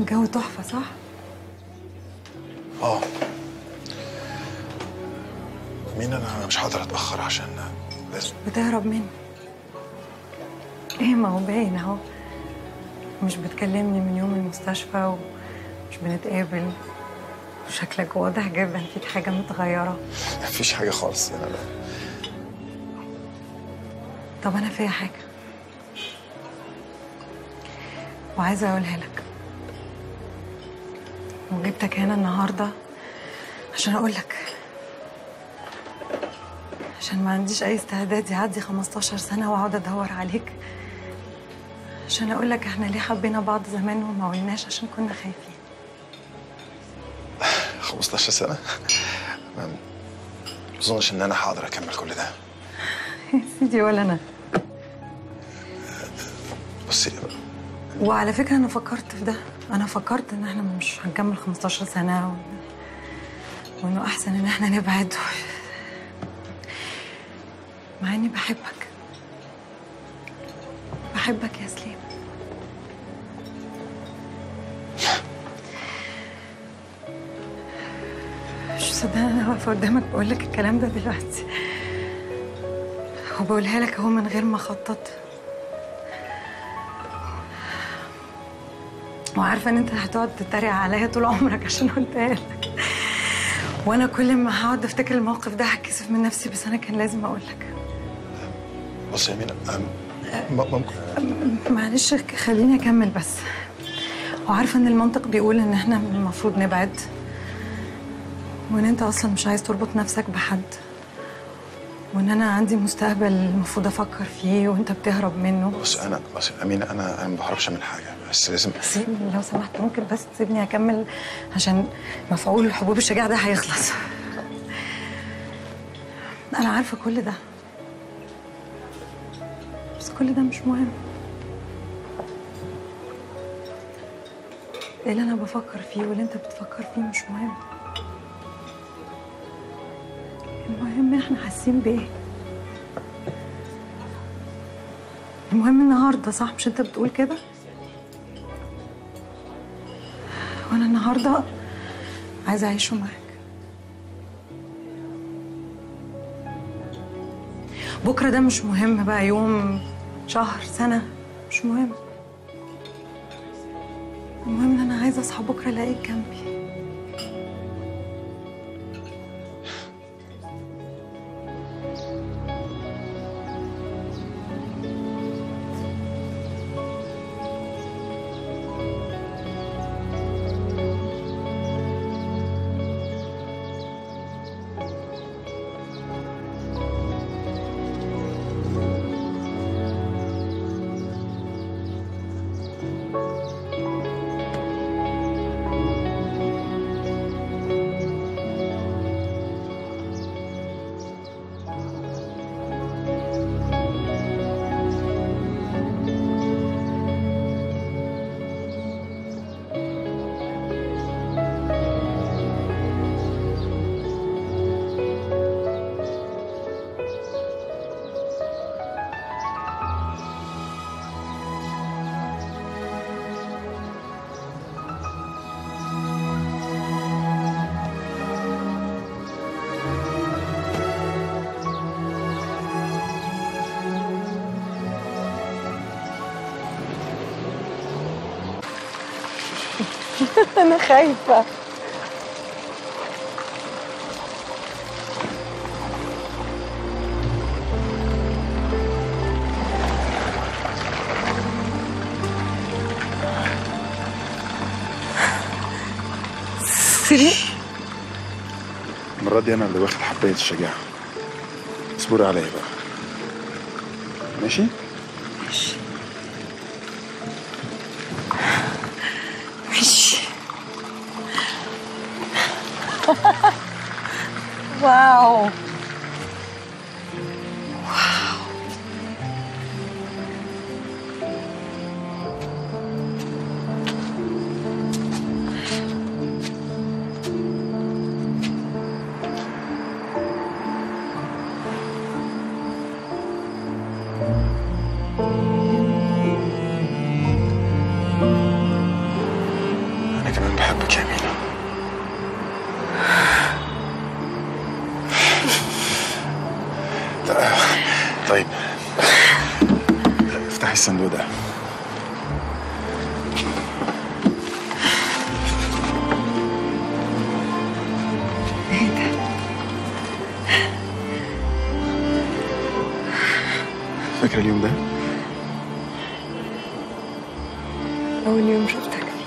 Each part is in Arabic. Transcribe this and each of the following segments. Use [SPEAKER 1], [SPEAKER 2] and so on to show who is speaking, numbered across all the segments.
[SPEAKER 1] الجو تحفة صح؟
[SPEAKER 2] آه. مين أنا؟ مش هقدر أتأخر عشان لازم.
[SPEAKER 1] بتهرب مني. إيه ما هو باين أهو. مش بتكلمني من يوم المستشفى ومش بنتقابل. وشكلك واضح جدا فيك حاجة متغيرة.
[SPEAKER 2] مفيش حاجة خالص. أنا لا.
[SPEAKER 1] طب أنا فيا حاجة. وعايزة أقولها لك. وجبتك هنا النهاردة عشان أقول لك. عشان ما عنديش أي استعداد يعدي 15 سنة وأقعد أدور عليك. عشان أقول لك إحنا ليه حبينا بعض زمان وما قلناش عشان كنا خايفين.
[SPEAKER 2] 15 سنة؟ ما أظنش إن أنا هقدر أكمل كل ده.
[SPEAKER 1] يا سيدي ولا أنا.
[SPEAKER 2] بصي
[SPEAKER 1] وعلى فكرة أنا فكرت في ده. أنا فكرت إن إحنا مش هنكمل 15 سنة و... وإنه أحسن إن إحنا نبعد و... مع إني بحبك. بحبك يا سليم. مش مصدقة أنا واقفة قدامك بقول لك الكلام ده دلوقتي. وبقولها لك أهو من غير ما أخطط وعارفة إن أنت هتقعد تتريق عليا طول عمرك عشان قلتها لك. وأنا كل ما هقعد أفتكر الموقف ده هتكسف من نفسي بس أنا كان لازم أقول لك.
[SPEAKER 2] بصي يا مينا ممكن.
[SPEAKER 1] معلش خليني أكمل بس. وعارفة إن المنطق بيقول إن إحنا المفروض نبعد وإن أنت أصلا مش عايز تربط نفسك بحد. وإن أنا عندي مستقبل المفروض أفكر فيه وأنت بتهرب منه.
[SPEAKER 2] بص أنا بص أمينة أنا أنا ما بهربش من حاجة بس لازم
[SPEAKER 1] سيبني لو سمحت ممكن بس تسيبني أكمل؟ عشان مفعول حبوب الشجاع ده هيخلص. أنا عارفة كل ده. بس كل ده مش مهم. اللي أنا بفكر فيه واللي أنت بتفكر فيه مش مهم. المهم إحنا حاسين بإيه؟ المهم النهارده صح؟ مش أنت بتقول كده؟ وأنا النهارده عايزة أعيشه معاك. بكرة ده مش مهم بقى يوم شهر سنة مش مهم. المهم إن أنا عايزة أصحى بكرة ألاقيك جنبي. أنا خايفة. سيري.
[SPEAKER 2] المرة دي أنا اللي واخد حباية الشجاعة. اصبري عليا بقى. ماشي؟
[SPEAKER 1] ماشي.
[SPEAKER 2] Wow. الصندوق ده فاكره اليوم ده؟
[SPEAKER 1] أول يوم شفتك فيه.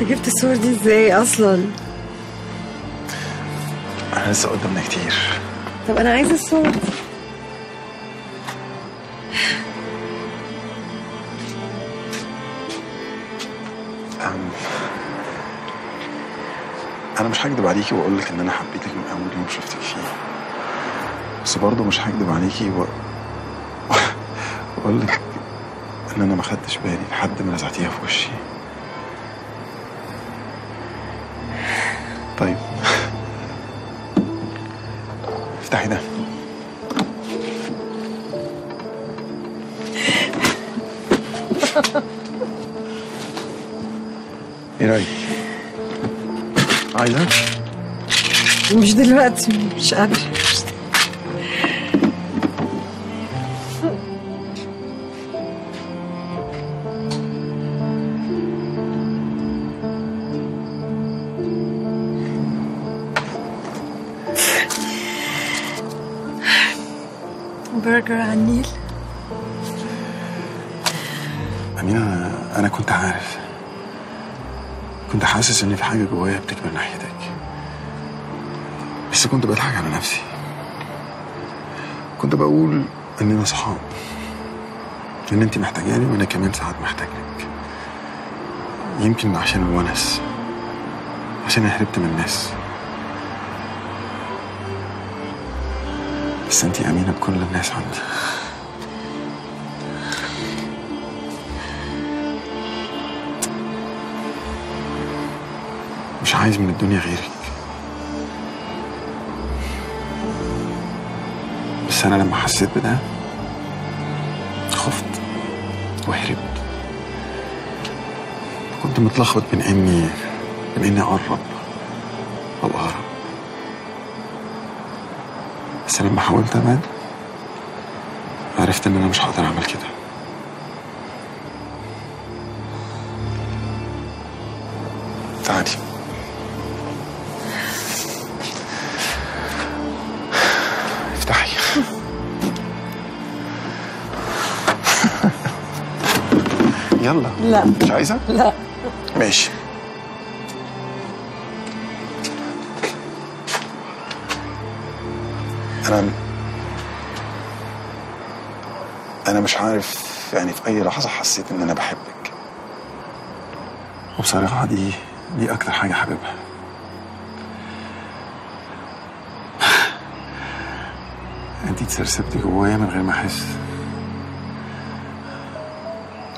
[SPEAKER 1] أنت جبت الصور دي إزاي
[SPEAKER 2] أصلا؟ لسه قدامنا كتير.
[SPEAKER 1] طب أنا عايزة دي
[SPEAKER 2] أم، أنا مش هكدب عليكي واقول لك إن أنا حبيتك من أول يوم شفتك فيه. بس برضه مش هكدب عليكي و... واقول لك إن أنا ما خدتش بالي لحد ما نزعتيها في وشي. طيب. افتحي ده إيه رايك عايزه
[SPEAKER 1] مش
[SPEAKER 2] أمين أنا كنت عارف. كنت حاسس إن في حاجة جوايا بتكبر ناحيتك. بس كنت بضحك على نفسي. كنت بقول إننا صحاب إن أنت محتاجاني وأنا كمان ساعات محتاجك يمكن عشان الونس. عشان هربت من الناس. بس أنت أمينة بكل الناس عندي. عايز من الدنيا غيرك. بس أنا لما حسيت بده خفت وهربت كنت متلخبط بين إني بين إني أقرب أو اهرب بس لما حاولت أبعد عرفت إن أنا مش هقدر أعمل كده. تعالي. يلا.
[SPEAKER 1] لا.
[SPEAKER 2] مش عايزة؟
[SPEAKER 1] لا.
[SPEAKER 2] ماشي. أنا أنا مش عارف يعني في أي لحظة حسيت إن أنا بحبك. وبصراحة دي دي أكتر حاجة حاببها. أنتي اتسرسبتي جوايا من غير ما أحس.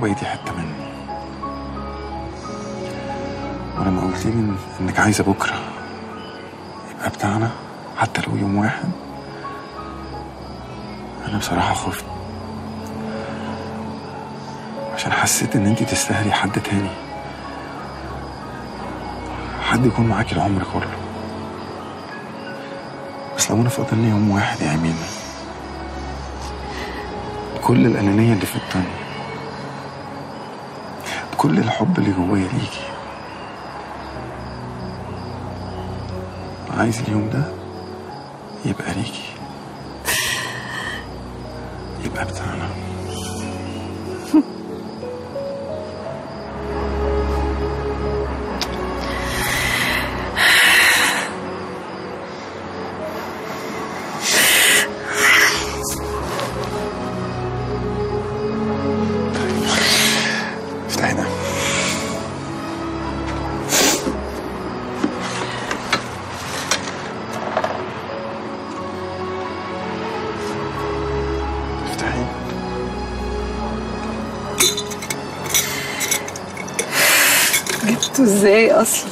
[SPEAKER 2] بقيتي حتة مني ولما قلت لي إنك عايزة بكرة. يبقى بتاعنا حتى لو يوم واحد. أنا بصراحة خفت. عشان حسيت إن أنتي تستاهلي حد تاني. حد يكون معاكي العمر كله. بس لو أنا فاضل يوم واحد يا أمينة. كل الأنانية اللي في الدنيا. كل الحب اللي جوايا ليكي. عايز اليوم ده يبقى ليكي. يبقى بتاعنا.
[SPEAKER 1] جبته إزاي أصلا